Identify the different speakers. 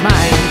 Speaker 1: his.